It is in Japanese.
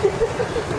すいません。